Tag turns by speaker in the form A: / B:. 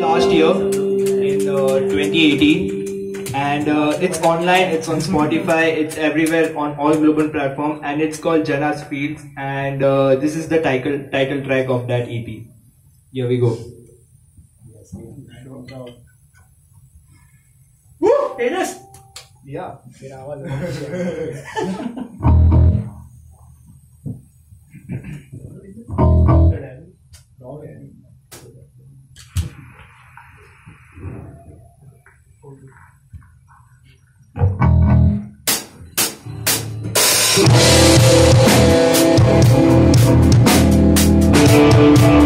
A: last year in uh, 2018 and uh, it's online it's on spotify it's everywhere on all global platform and it's called jena's fields and uh, this is the title title track of that ep here we go.
B: Woo!
A: Yeah Thank you.